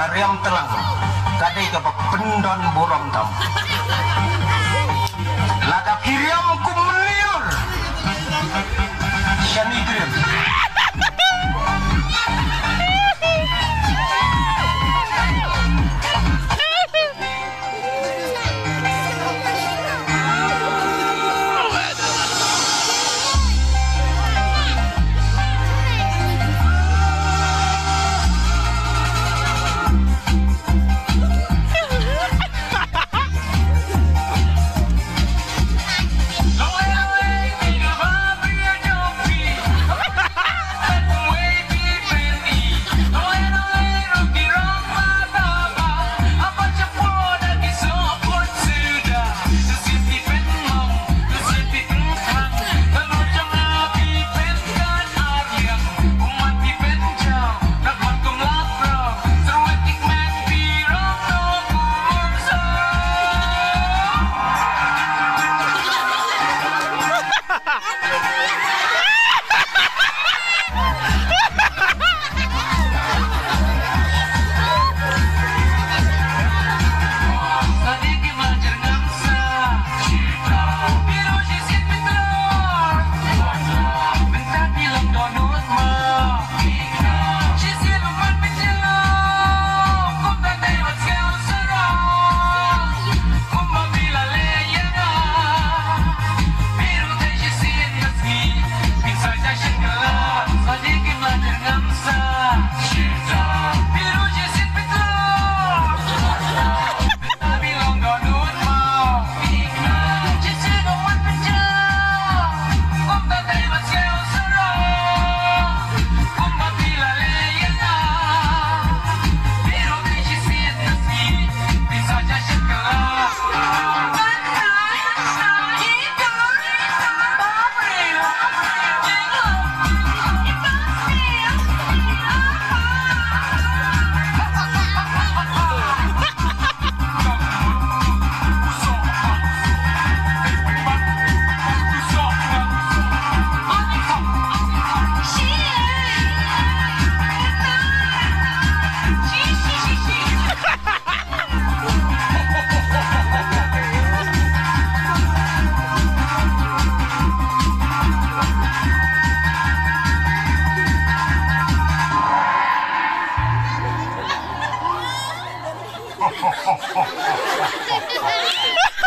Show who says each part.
Speaker 1: kariam telang kadai ke pendon burom tam
Speaker 2: 哈哈哈哈哈哈